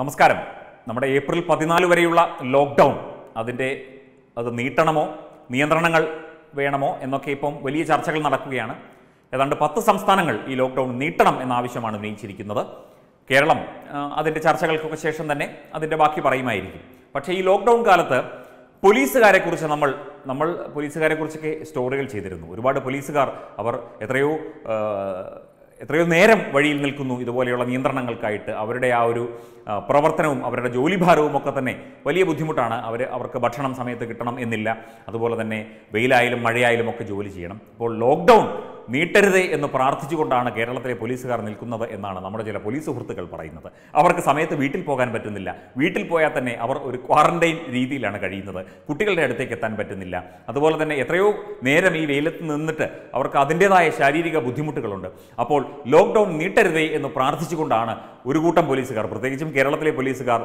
നമസ്കാരം. നമ്മുടെ ഏപ്രിൽ പതിനാല് വരെയുള്ള ലോക്ക്ഡൗൺ അതിന്റെ അത് നീട്ടണമോ നിയന്ത്രണങ്ങൾ വേണമോ എന്നൊക്കെ ഇപ്പം വലിയ ചർച്ചകൾ നടക്കുകയാണ്. ഏതാണ്ട് പത്ത് സംസ്ഥാനങ്ങൾ ഈ ലോക്ക്ഡൗൺ നീട്ടണം എന്ന ആവശ്യമാണ് ഉന്നയിച്ചിരിക്കുന്നത്. കേരളം അതിന്റെ ചർച്ചകൾക്കൊക്കെ ശേഷം തന്നെ അതിന്റെ ബാക്കി പറയുമായിരിക്കും. പക്ഷേ ഈ ലോക്ക്ഡൗൺ കാലത്ത് പോലീസുകാരെക്കുറിച്ച് നമ്മൾ നമ്മൾ പോലീസുകാരെ കുറിച്ചൊക്കെ സ്റ്റോറികൾ ചെയ്തിരുന്നു. ഒരുപാട് പോലീസുകാർ അവർ എത്രയോ എത്രയോ നേരം വഴിയിൽ നിൽക്കുന്നു ഇതുപോലെയുള്ള നിയന്ത്രണങ്ങൾക്കായിട്ട്. അവരുടെ ആ ഒരു പ്രവർത്തനവും അവരുടെ ജോലിഭാരവും ഒക്കെ തന്നെ വലിയ ബുദ്ധിമുട്ടാണ്. അവർ അവർക്ക് ഭക്ഷണം സമയത്ത് കിട്ടണം എന്നില്ല. അതുപോലെ തന്നെ വെയിലായാലും മഴയായാലും ഒക്കെ ജോലി ചെയ്യണം. അപ്പോൾ ലോക്ക്ഡൗൺ നീട്ടരുതേ എന്ന് പ്രാർത്ഥിച്ചുകൊണ്ടാണ് കേരളത്തിലെ പോലീസുകാർ നിൽക്കുന്നത് എന്നാണ് നമ്മുടെ ചില പോലീസ് സുഹൃത്തുക്കൾ പറയുന്നത്. അവർക്ക് സമയത്ത് വീട്ടിൽ പോകാൻ പറ്റുന്നില്ല. വീട്ടിൽ പോയാൽ തന്നെ അവർ ഒരു ക്വാറന്റൈൻ രീതിയിലാണ് കഴിയുന്നത്. കുട്ടികളുടെ അടുത്തേക്ക് എത്താൻ പറ്റുന്നില്ല. അതുപോലെ തന്നെ എത്രയോ നേരം ഈ വെയിലത്ത് നിന്നിട്ട് അവർക്ക് അതിന്റെതായ ശാരീരിക ബുദ്ധിമുട്ടുകളുണ്ട്. അപ്പോൾ ലോക്ക്ഡൗൺ നീട്ടരുതേ എന്ന് പ്രാർത്ഥിച്ചുകൊണ്ടാണ് ഒരു കൂട്ടം പോലീസുകാർ പ്രത്യേകിച്ചും കേരളത്തിലെ പോലീസുകാർ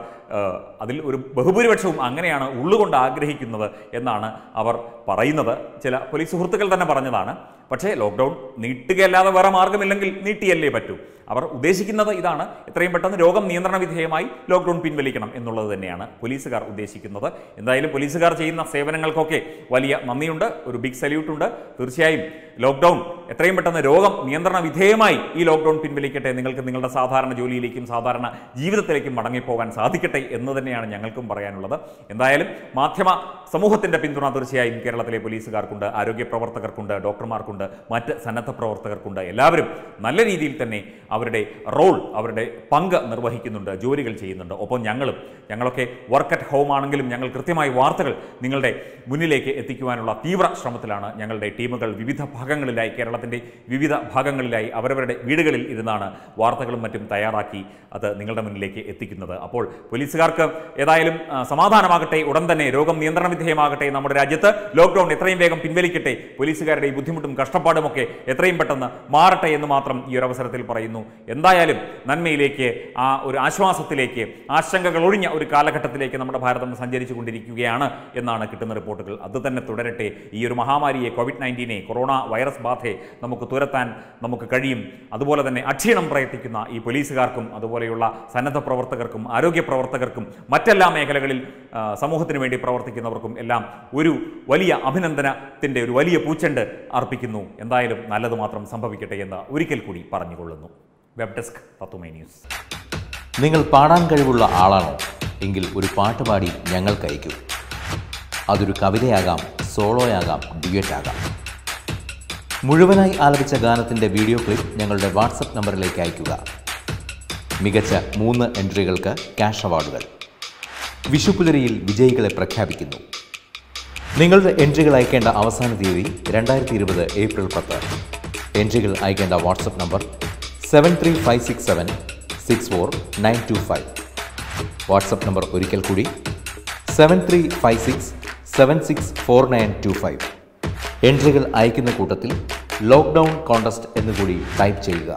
അതിൽ ഒരു ബഹുഭൂരിപക്ഷവും അങ്ങനെയാണ് ഉള്ളുകൊണ്ട് ആഗ്രഹിക്കുന്നത് എന്നാണ് അവർ പറയുന്നത്. ചില പോലീസ് സുഹൃത്തുക്കൾ തന്നെ പറഞ്ഞതാണ്. പക്ഷേ ലോക്ക്ഡൗൺ നീട്ടുകയല്ലാതെ വേറെ മാർഗമില്ലെങ്കിൽ നീട്ടിയല്ലേ പറ്റൂ. അവർ ഉദ്ദേശിക്കുന്നത് ഇതാണ്. എത്രയും പെട്ടെന്ന് രോഗം നിയന്ത്രണ വിധേയമായി ലോക്ക്ഡൗൺ പിൻവലിക്കണം എന്നുള്ളത് തന്നെയാണ് പോലീസുകാർ ഉദ്ദേശിക്കുന്നത്. എന്തായാലും പോലീസുകാർ ചെയ്യുന്ന സേവനങ്ങൾക്കൊക്കെ വലിയ നന്ദിയുണ്ട്. ഒരു ബിഗ് സല്യൂട്ട് ഉണ്ട്. തീർച്ചയായും ലോക്ക്ഡൗൺ എത്രയും പെട്ടെന്ന് രോഗം നിയന്ത്രണ വിധേയമായി ഈ ലോക്ക്ഡൗൺ പിൻവലിക്കട്ടെ. നിങ്ങൾക്ക് നിങ്ങളുടെ സാധാരണ ജോലിയിലേക്കും സാധാരണ ജീവിതത്തിലേക്കും മടങ്ങിപ്പോകാൻ സാധിക്കട്ടെ എന്ന് തന്നെയാണ് ഞങ്ങൾക്കും പറയാനുള്ളത്. എന്തായാലും മാധ്യമ സമൂഹത്തിന്റെ പിന്തുണ തീർച്ചയായും കേരളത്തിലെ പോലീസുകാർക്കുണ്ട് ആരോഗ്യ പ്രവർത്തകർക്കുണ്ട് ഡോക്ടർമാർക്കുണ്ട് മറ്റ് സന്നദ്ധ പ്രവർത്തകർക്കുണ്ട്. എല്ലാവരും നല്ല രീതിയിൽ തന്നെ അവരുടെ റോൾ അവരുടെ പങ്ക് നിർവഹിക്കുന്നുണ്ട് ജോലികൾ ചെയ്യുന്നുണ്ട്. ഒപ്പം ഞങ്ങളും ഞങ്ങളൊക്കെ വർക്ക് അറ്റ് ഹോം ആണെങ്കിലും ഞങ്ങൾ കൃത്യമായി വാർത്തകൾ നിങ്ങളുടെ മുന്നിലേക്ക് എത്തിക്കുവാനുള്ള തീവ്ര ശ്രമത്തിലാണ് ഞങ്ങളുടെ ടീമുകൾ വിവിധ ഭാഗങ്ങളിലായി കേരളത്തിന്റെ വിവിധ ഭാഗങ്ങളിലായി അവരവരുടെ വീടുകളിൽ ഇരുന്നാണ് വാർത്തകളും മറ്റും തയ്യാറാക്കി അത് നിങ്ങളുടെ മുന്നിലേക്ക് എത്തിക്കുന്നത്. അപ്പോൾ പോലീസുകാർക്ക് ഏതായാലും സമാധാനമാകട്ടെ ഉടൻ തന്നെ രോഗം നിയന്ത്രണ വിധേയമാകട്ടെ നമ്മുടെ രാജ്യത്ത്. ലോക്ക്ഡൗൺ എത്രയും വേഗം പിൻവലിക്കട്ടെ. പോലീസുകാരുടെ ഈ ബുദ്ധിമുട്ടും കഷ്ടപ്പാടുമൊക്കെ എത്രയും പെട്ടെന്ന് മാറട്ടെ എന്ന് മാത്രം ഈ ഒരു അവസരത്തിൽ പറയുന്നു. എന്തായാലും നന്മയിലേക്ക് ആ ഒരു ആശ്വാസത്തിലേക്ക് ആശങ്കകൾ ഒഴിഞ്ഞ ഒരു കാലഘട്ടത്തിലേക്ക് നമ്മുടെ ഭാരതം സഞ്ചരിച്ചു കൊണ്ടിരിക്കുകയാണ് എന്നാണ് കിട്ടുന്ന റിപ്പോർട്ടുകൾ. അത് തന്നെ തുടരട്ടെ. ഈ ഒരു മഹാമാരിയെ കോവിഡ് നയന്റീനെ കൊറോണ വൈറസ് ബാധയെ നമുക്ക് തുരത്താൻ നമുക്ക് കഴിയും. അതുപോലെ തന്നെ അക്ഷീണം പ്രയത്നിക്കുന്ന ഈ പോലീസുകാർക്കും അതുപോലെയുള്ള സന്നദ്ധ പ്രവർത്തകർക്കും ആരോഗ്യ പ്രവർത്തകർക്കും മറ്റെല്ലാ മേഖലകളിൽ സമൂഹത്തിന് വേണ്ടി പ്രവർത്തിക്കുന്നവർക്കും എല്ലാം ഒരു വലിയ അഭിനന്ദനത്തിന്റെ ഒരു വലിയ പൂച്ചെണ്ട് അർപ്പിക്കുന്നു. എന്തായാലും നല്ലത് മാത്രം സംഭവിക്കട്ടെ എന്ന് ഒരിക്കൽ കൂടി പറഞ്ഞുകൊള്ളുന്നു. വെബ് ഡെസ്ക് തത്തുമൈ ന്യൂസ്. നിങ്ങൾ പാടാൻ കഴിവുള്ള ആളാണോ? എങ്കിൽ ഒരു പാട്ട് പാടി ഞങ്ങൾക്ക് അയക്കൂ. അതൊരു കവിതയാകാം സോളോയാകാം ആകാം മുഴുവനായി ആലപിച്ച ഗാനത്തിന്റെ വീഡിയോ ക്ലിപ്പ് ഞങ്ങളുടെ വാട്സപ്പ് നമ്പറിലേക്ക് അയയ്ക്കുക മികച്ച മൂന്ന് എൻട്രികൾക്ക് ക്യാഷ് അവാർഡുകൾ. വിഷുപ്പുലരിയിൽ വിജയികളെ പ്രഖ്യാപിക്കുന്നു. നിങ്ങളുടെ എൻട്രികൾ അയക്കേണ്ട അവസാന തീയതി രണ്ടായിരത്തി ഇരുപത് ഏപ്രിൽ പത്ത്. എൻട്രികൾ അയക്കേണ്ട WhatsApp number seven three five six seven six four nine two five WhatsApp number ഒരിക്കൽ കൂടി seven three five six seven six four nine two five എൻട്രികൾ അയക്കുന്ന കൂട്ടത്തിൽ ലോക്ക്ഡൗൺ കോണ്ടസ്റ്റ് എന്നുകൂടി ടൈപ്പ് ചെയ്യുക.